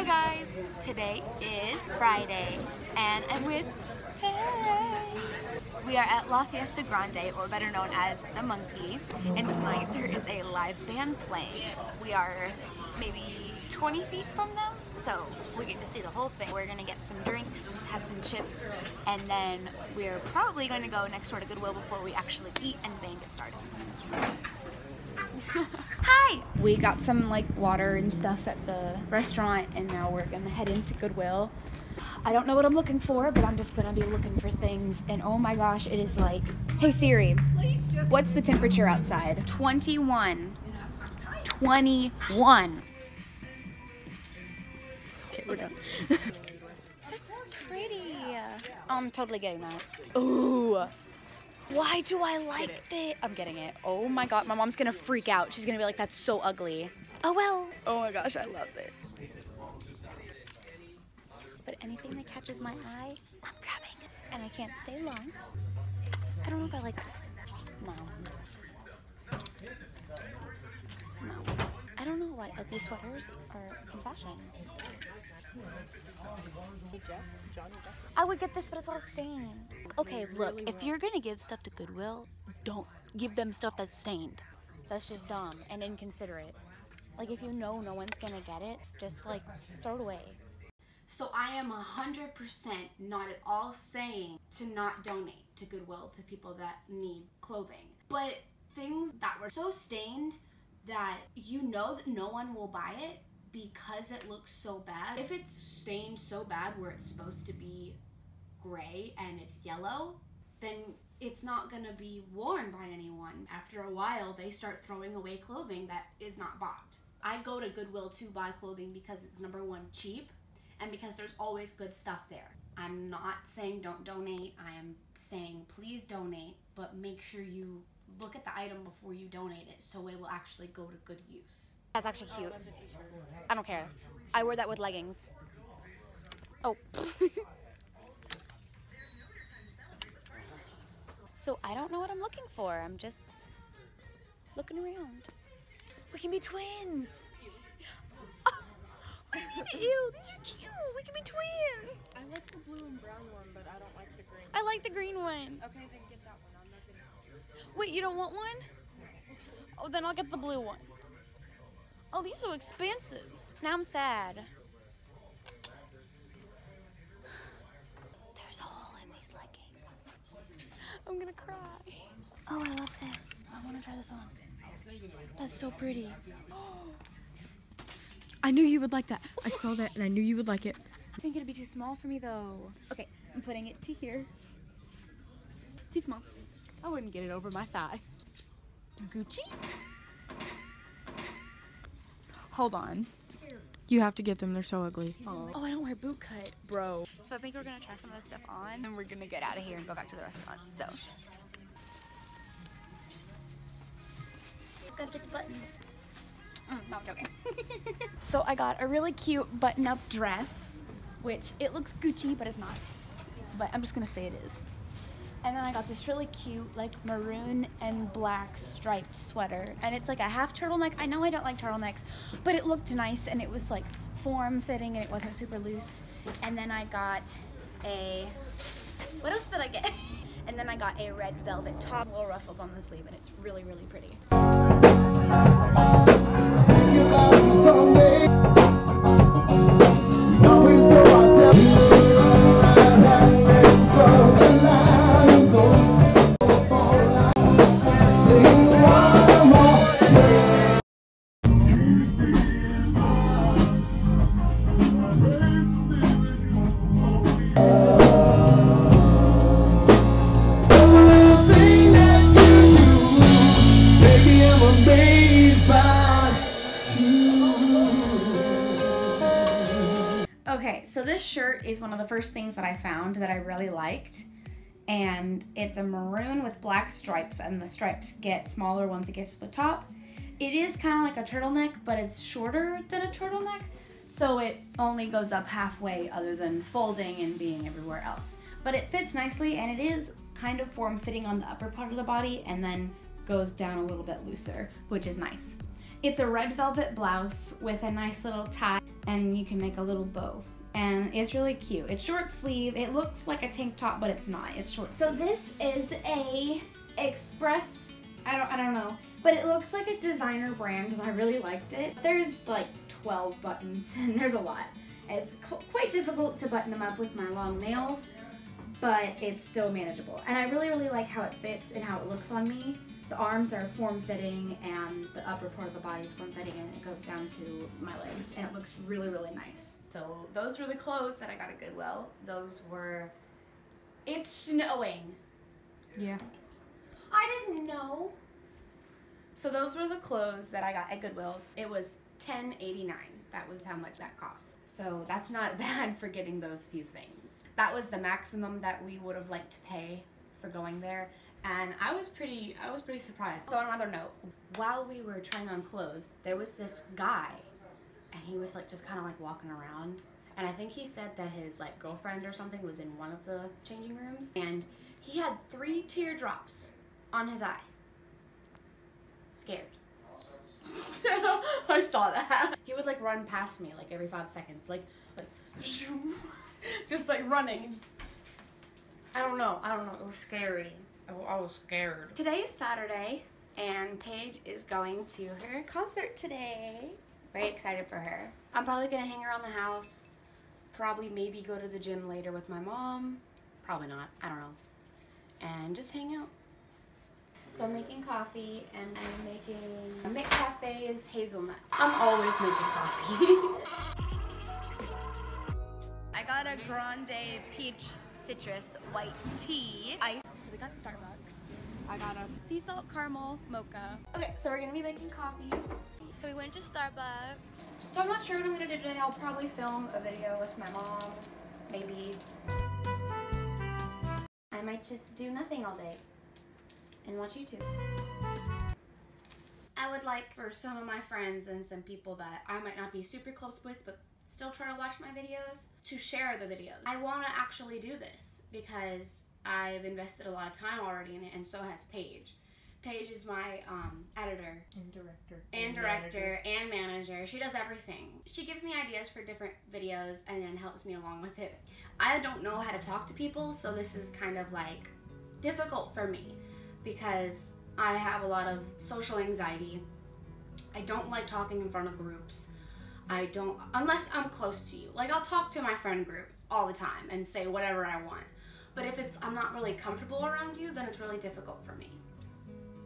Hi guys, today is Friday and I'm with Hey. We are at La Fiesta Grande, or better known as The Monkey, and tonight there is a live band playing. We are maybe 20 feet from them, so we get to see the whole thing. We're gonna get some drinks, have some chips, and then we're probably to go next door to Goodwill before we actually eat and the band gets started. Hi! We got some like water and stuff at the restaurant and now we're gonna head into Goodwill. I don't know what I'm looking for, but I'm just gonna be looking for things and oh my gosh, it is like, hey Siri, what's the temperature outside? 21. 21. Okay, we're done. That's pretty. I'm totally getting that. Ooh. Why do I like this? I'm getting it. Oh my god, my mom's gonna freak out. She's gonna be like, that's so ugly. Oh well. Oh my gosh, I love this. But anything that catches my eye, I'm grabbing. And I can't stay long. I don't know if I like this. No. No. I don't know why ugly sweaters are in fashion. I would get this, but it's all stained. Okay, look, if you're gonna give stuff to Goodwill, don't give them stuff that's stained. That's just dumb and inconsiderate. Like, if you know no one's gonna get it, just like throw it away. So I am 100% not at all saying to not donate to Goodwill to people that need clothing. But things that were so stained that you know that no one will buy it because it looks so bad. If it's stained so bad where it's supposed to be gray and it's yellow, then it's not gonna be worn by anyone. After a while, they start throwing away clothing that is not bought. I go to Goodwill to buy clothing because it's number one, cheap, and because there's always good stuff there. I'm not saying don't donate, I am saying please donate, but make sure you look at the item before you donate it so it will actually go to good use. That's actually oh, cute. I don't care. I wear that with leggings. Oh. so I don't know what I'm looking for. I'm just looking around. We can be twins. Oh, what do you mean, ew? These are cute. We can be twins. I like the blue and brown one, but I don't like the green. I like the green one. Okay, then get that one. I'm not gonna. Wait, you don't want one? Oh, then I'll get the blue one. Oh, these are expensive. Now I'm sad. There's a hole in these leggings. I'm gonna cry. Oh, I love this. I wanna try this on. That's so pretty. I knew you would like that. I saw that and I knew you would like it. I think it'd be too small for me though. Okay, I'm putting it to here. Too small. I wouldn't get it over my thigh. Gucci? Hold on. You have to get them. They're so ugly. Oh, I don't wear boot cut, bro. So I think we're gonna try some of this stuff on, and we're gonna get out of here and go back to the restaurant. So. Gotta get the button. Mm, no, I'm joking. so I got a really cute button-up dress, which it looks Gucci, but it's not. But I'm just gonna say it is. And then I got this really cute, like maroon and black striped sweater. And it's like a half turtleneck. I know I don't like turtlenecks, but it looked nice and it was like form fitting and it wasn't super loose. And then I got a, what else did I get? and then I got a red velvet top, with little ruffles on the sleeve, and it's really, really pretty. Shirt is one of the first things that I found that I really liked. And it's a maroon with black stripes, and the stripes get smaller once it gets to the top. It is kind of like a turtleneck, but it's shorter than a turtleneck, so it only goes up halfway other than folding and being everywhere else. But it fits nicely, and it is kind of form-fitting on the upper part of the body, and then goes down a little bit looser, which is nice. It's a red velvet blouse with a nice little tie and you can make a little bow. And it's really cute. It's short sleeve. It looks like a tank top, but it's not. It's short. So this is a Express. I don't. I don't know, but it looks like a designer brand, and I really liked it. There's like 12 buttons, and there's a lot. It's quite difficult to button them up with my long nails, but it's still manageable. And I really, really like how it fits and how it looks on me. The arms are form-fitting and the upper part of the body is form-fitting and it goes down to my legs and it looks really, really nice. So those were the clothes that I got at Goodwill. Those were, it's snowing. Yeah. I didn't know. So those were the clothes that I got at Goodwill. It was 10.89. That was how much that cost. So that's not bad for getting those few things. That was the maximum that we would have liked to pay for going there and I was pretty I was pretty surprised. So on another note, while we were trying on clothes, there was this guy and he was like just kind of like walking around and I think he said that his like girlfriend or something was in one of the changing rooms and he had three teardrops on his eye. Scared. I saw that. He would like run past me like every five seconds, like like just like running. Just, I don't know. I don't know. It was scary. I was scared. Today is Saturday, and Paige is going to her concert today. Very oh. excited for her. I'm probably gonna hang around the house. Probably maybe go to the gym later with my mom. Probably not. I don't know. And just hang out. So I'm making coffee and I'm making McCafe's hazelnut. I'm always making coffee. I got a grande peach citrus white tea. I we got Starbucks. I got a sea salt caramel mocha. Okay, so we're gonna be making coffee. So we went to Starbucks. So I'm not sure what I'm gonna do today. I'll probably film a video with my mom, maybe. I might just do nothing all day and watch YouTube. I would like for some of my friends and some people that I might not be super close with, but still try to watch my videos, to share the videos. I want to actually do this because I've invested a lot of time already in it, and so has Paige. Paige is my um, editor and director and, and director manager. and manager. She does everything. She gives me ideas for different videos and then helps me along with it. I don't know how to talk to people, so this is kind of like difficult for me because I have a lot of social anxiety. I don't like talking in front of groups. I don't, unless I'm close to you. Like, I'll talk to my friend group all the time and say whatever I want. But if it's, I'm not really comfortable around you, then it's really difficult for me.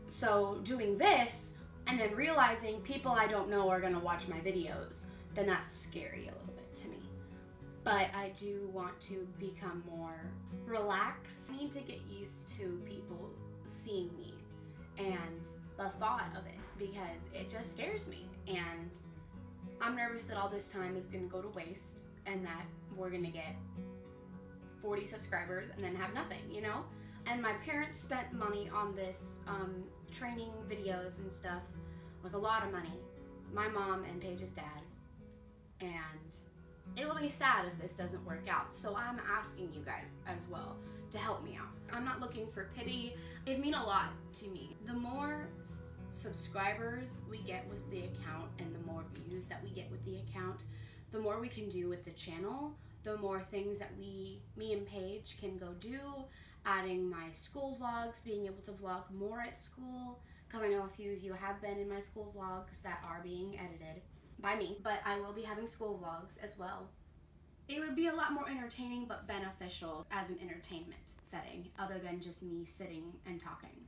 So, doing this and then realizing people I don't know are gonna watch my videos, then that's scary a little bit to me. But I do want to become more relaxed. I need to get used to people seeing me and the thought of it because it just scares me. And I'm nervous that all this time is gonna go to waste and that we're gonna get 40 subscribers and then have nothing, you know? And my parents spent money on this um, training videos and stuff, like a lot of money. My mom and Paige's dad. And it'll be sad if this doesn't work out. So I'm asking you guys as well to help me out. I'm not looking for pity. It'd mean a lot to me. The more subscribers we get with the account and the more views that we get with the account, the more we can do with the channel, the more things that we, me and Paige, can go do. Adding my school vlogs, being able to vlog more at school, because I know a few of you have been in my school vlogs that are being edited by me, but I will be having school vlogs as well. It would be a lot more entertaining but beneficial as an entertainment setting, other than just me sitting and talking.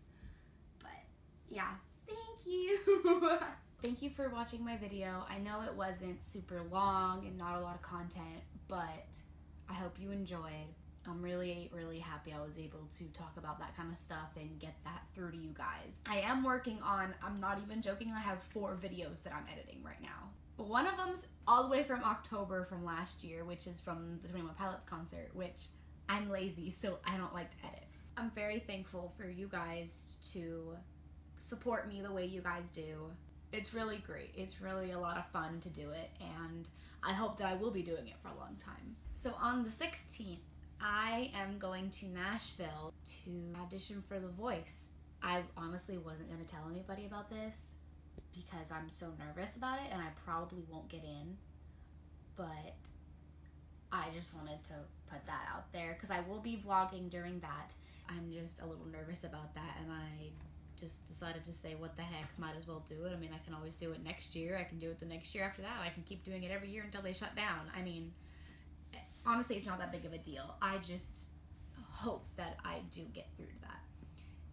But yeah, Thank you. Thank you for watching my video. I know it wasn't super long and not a lot of content, but I hope you enjoyed. I'm really, really happy I was able to talk about that kind of stuff and get that through to you guys. I am working on, I'm not even joking, I have four videos that I'm editing right now. One of them's all the way from October from last year, which is from the 21 Pilots concert, which I'm lazy, so I don't like to edit. I'm very thankful for you guys to support me the way you guys do. It's really great. It's really a lot of fun to do it, and I hope that I will be doing it for a long time. So on the 16th, I am going to Nashville to audition for The Voice. I honestly wasn't going to tell anybody about this because I'm so nervous about it and I probably won't get in. but I just wanted to put that out there because I will be vlogging during that. I'm just a little nervous about that, and I just decided to say, what the heck, might as well do it. I mean, I can always do it next year. I can do it the next year after that. I can keep doing it every year until they shut down. I mean, honestly, it's not that big of a deal. I just hope that I do get through to that.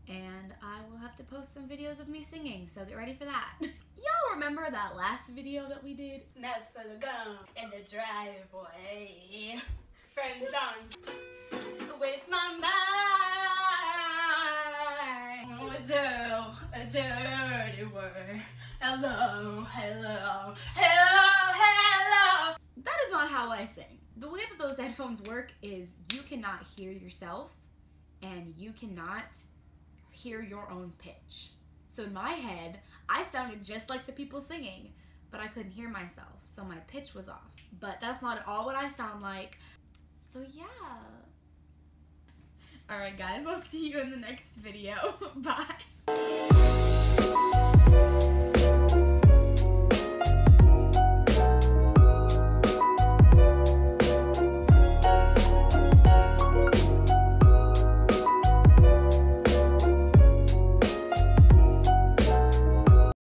And I will have to post some videos of me singing, so get ready for that. Y'all remember that last video that we did? Mouth full of gum in the driveway. Friends on. Waste my mind. Do a dirty word. Hello, hello, hello, hello. That is not how I sing. The way that those headphones work is you cannot hear yourself and you cannot hear your own pitch. So in my head, I sounded just like the people singing, but I couldn't hear myself, so my pitch was off. But that's not at all what I sound like. So yeah. Alright guys, I'll see you in the next video. Bye.